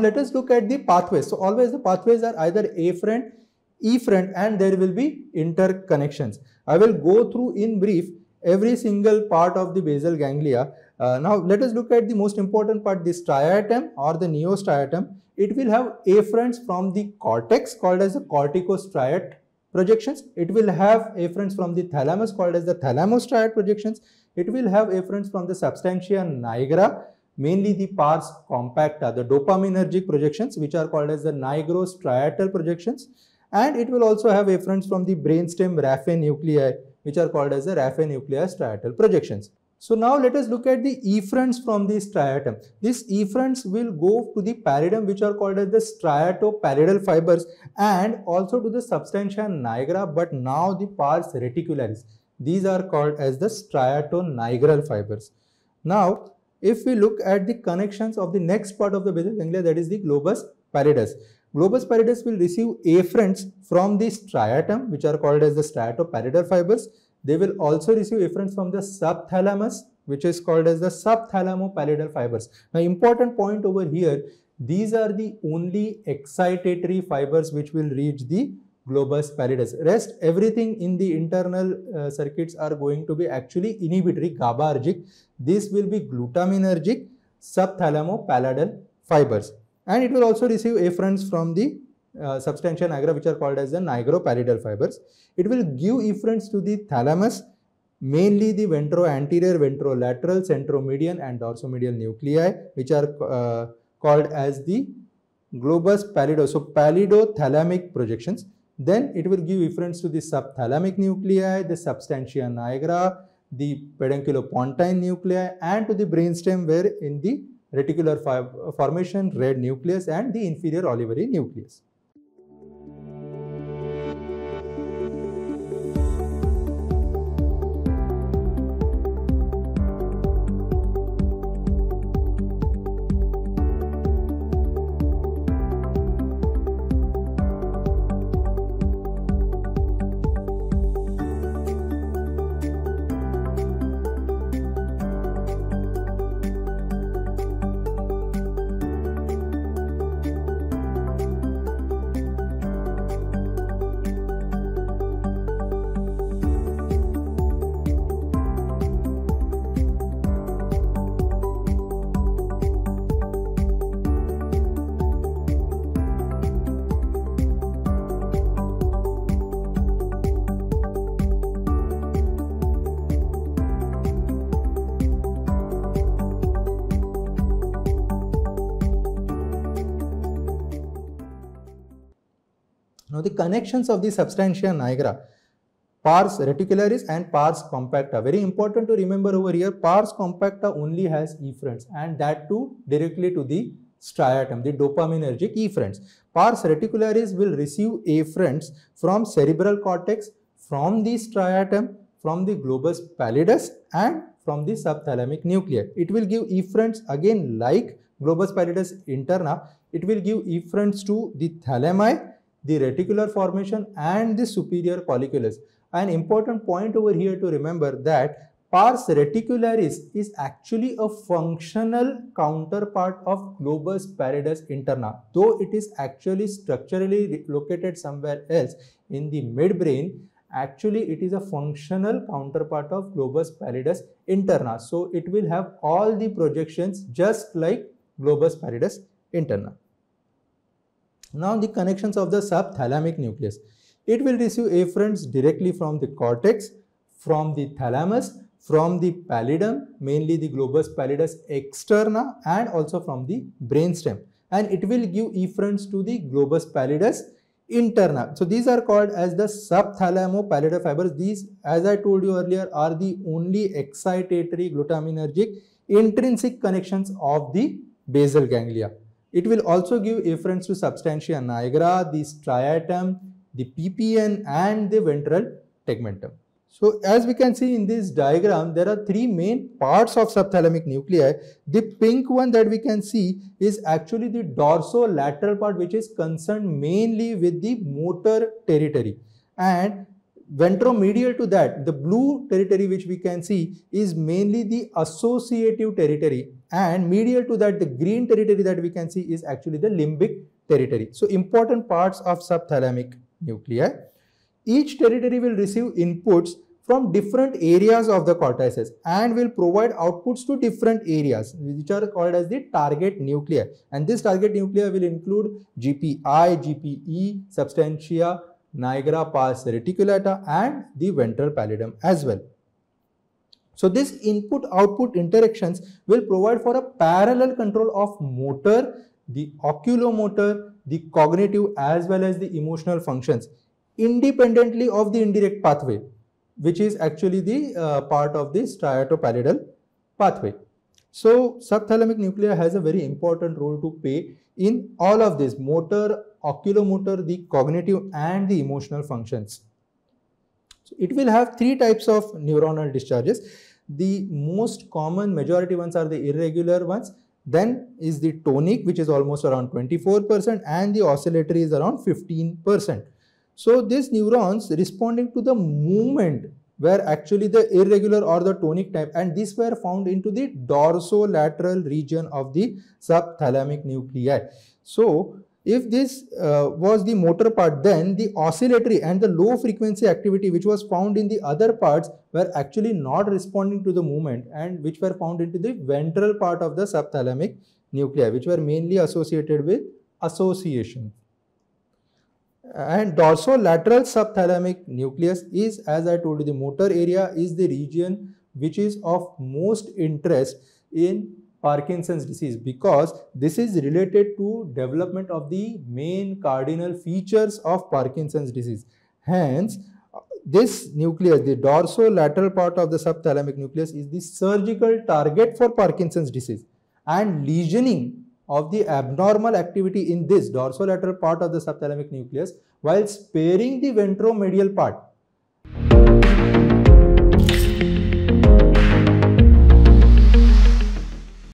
let us look at the pathways. So always the pathways are either afferent, efferent and there will be interconnections. I will go through in brief every single part of the basal ganglia. Uh, now let us look at the most important part, the striatum or the neostriatum. It will have afferents from the cortex called as the corticostriate projections. It will have afferents from the thalamus called as the thalamostriate projections. It will have afferents from the substantia nigra mainly the pars compacta, the dopaminergic projections which are called as the nigrostriatal projections and it will also have afferents from the brainstem raphe nuclei which are called as the raphe nuclei striatal projections. So now let us look at the efferents from the striatum. These efferents will go to the pallidum which are called as the striatopallidal fibers and also to the substantia nigra but now the pars reticularis. These are called as the striatonigral fibers. Now if we look at the connections of the next part of the basal ganglia that is the globus pallidus. Globus pallidus will receive afferents from the striatum which are called as the striatopallidal fibers. They will also receive afferents from the subthalamus which is called as the subthalamopallidal fibers. Now important point over here, these are the only excitatory fibers which will reach the globus pallidus. Rest everything in the internal uh, circuits are going to be actually inhibitory, GABAergic. This will be glutaminergic subthalamopallidal fibers and it will also receive afferents from the uh, substantia nigra which are called as the nigropallidal fibers. It will give efferents to the thalamus mainly the ventro-anterior, ventrolateral, centromedian and dorsomedial nuclei which are uh, called as the globus pallido. So, pallidothalamic projections. Then it will give efferents to the subthalamic nuclei, the substantia nigra, the pedunculopontine nuclei and to the brainstem where in the reticular formation, red nucleus and the inferior olivary nucleus. Now the connections of the substantia nigra, pars reticularis and pars compacta. Very important to remember over here, pars compacta only has efferents and that too directly to the striatum, the dopaminergic efferents. Pars reticularis will receive afferents from cerebral cortex, from the striatum, from the globus pallidus and from the subthalamic nuclei. It will give efferents again like globus pallidus interna. It will give efferents to the thalami the reticular formation and the superior colliculus. An important point over here to remember that pars reticularis is actually a functional counterpart of globus pallidus interna, though it is actually structurally located somewhere else in the midbrain, actually it is a functional counterpart of globus pallidus interna. So it will have all the projections just like globus pallidus interna. Now the connections of the subthalamic nucleus. It will receive afferents directly from the cortex, from the thalamus, from the pallidum, mainly the globus pallidus externa and also from the brainstem. And it will give efferents to the globus pallidus interna. So these are called as the subthalamopallidal fibers. These, as I told you earlier, are the only excitatory glutaminergic intrinsic connections of the basal ganglia. It will also give efferents to substantia nigra, the striatum, the PPN and the ventral tegmentum. So as we can see in this diagram, there are three main parts of subthalamic nuclei. The pink one that we can see is actually the dorsolateral part which is concerned mainly with the motor territory. And ventromedial to that, the blue territory which we can see is mainly the associative territory and medial to that the green territory that we can see is actually the limbic territory. So important parts of subthalamic nuclei. Each territory will receive inputs from different areas of the cortices and will provide outputs to different areas which are called as the target nuclei and this target nuclei will include GPI, GPE, substantia, nigra pars reticulata and the ventral pallidum as well. So this input output interactions will provide for a parallel control of motor, the oculomotor, the cognitive as well as the emotional functions independently of the indirect pathway which is actually the uh, part of the striatopallidal pathway. So subthalamic nuclei has a very important role to play in all of this motor, oculomotor, the cognitive and the emotional functions. So it will have three types of neuronal discharges. The most common majority ones are the irregular ones. Then is the tonic which is almost around 24% and the oscillatory is around 15%. So these neurons responding to the movement were actually the irregular or the tonic type and these were found into the dorsolateral region of the subthalamic nuclei. So if this uh, was the motor part then the oscillatory and the low frequency activity which was found in the other parts were actually not responding to the movement and which were found into the ventral part of the subthalamic nuclei which were mainly associated with association. And dorsolateral subthalamic nucleus is as I told you the motor area is the region which is of most interest in Parkinson's disease because this is related to development of the main cardinal features of Parkinson's disease. Hence, this nucleus, the dorsolateral part of the subthalamic nucleus is the surgical target for Parkinson's disease and lesioning of the abnormal activity in this dorsolateral part of the subthalamic nucleus while sparing the ventromedial part